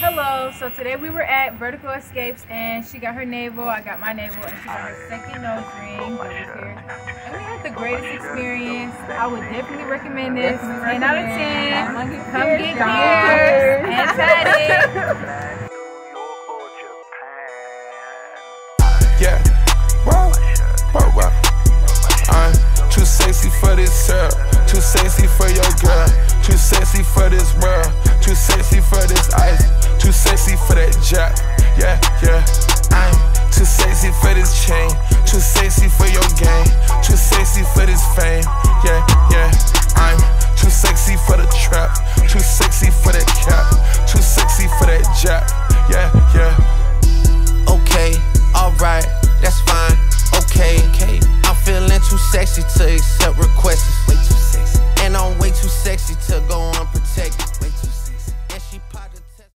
Hello, so today we were at Vertical Xscapes and she got her navel, I got my navel, and she got her second nose ring over here. And we had the greatest experience. I would definitely recommend this. 10 out of 10. Come get yours and Patty. Yeah, wow, wow, wow. I'm too sexy for this girl, too sexy for your girl, too sexy for this world, too sexy for this yeah, yeah. I'm too sexy for this chain, too sexy for your game, too sexy for this fame, yeah, yeah. I'm too sexy for the trap, too sexy for that cap, too sexy for that jack, yeah, yeah. Okay, alright, that's fine, okay, okay. I'm feeling too sexy to accept requests.